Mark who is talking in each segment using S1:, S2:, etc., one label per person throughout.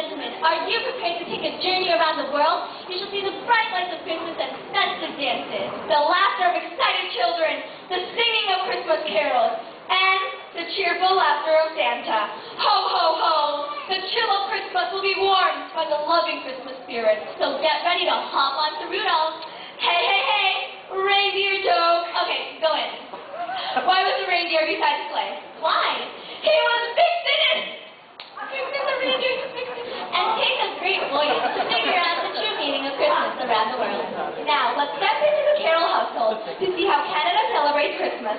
S1: gentlemen, are you prepared to take a journey around the world? You shall see the bright lights of Christmas and festive dances, the laughter of excited children, the singing of Christmas carols, and the cheerful laughter of Santa. Ho, ho, ho! The chill of Christmas will be warmed by the loving Christmas spirit. So get ready to hop on onto Rudolph. Hey, hey, hey! Reindeer joke. Okay, go in. Why was the reindeer beside the sleigh? Why? He was fixed in it! Fixed in the reindeer was fixed in it. And take a great voyage to figure out the true meaning of Christmas around the world. Now, let's step into the Carol household to see how Canada celebrates Christmas.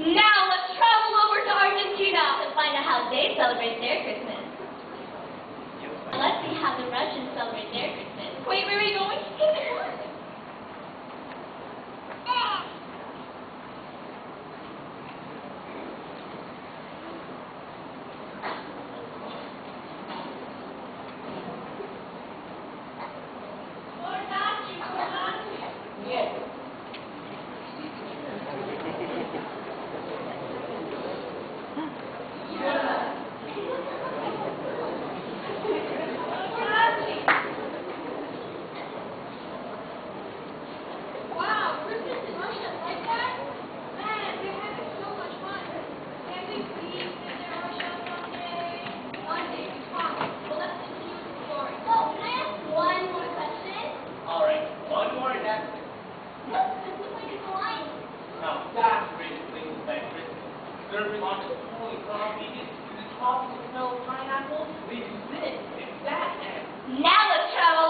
S1: Now let's travel over to Argentina and find out how they celebrate their Christmas. Let's see how the Russians celebrate their Christmas. Wait, where are we going?
S2: Wow, Christmas in Russia like that? Man, they're having so much fun. Can't we please visit Russia someday? One day, we promise. Well, let's continue the story.
S1: So, can I ask one more question?
S3: All right, one more and that's it.
S1: Look, this looks like it's lying.
S3: Now, that's really things about Christmas. Serving on the holy coffee, just the coffee with no pineapple. We do this, it's that,
S1: Now let's travel over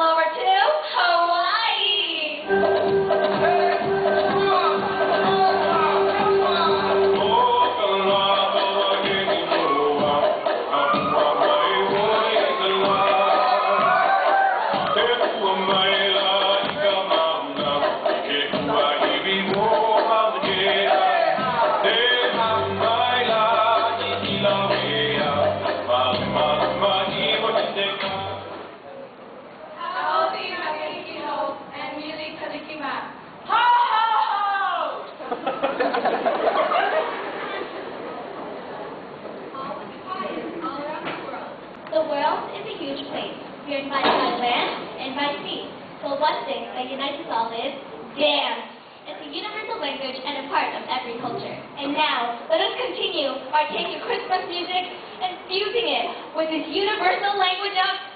S1: by land and by sea. But one thing that unites us all is dance. It's a universal language and a part of every culture. And now, let us continue our take of Christmas music and fusing it with this universal language of.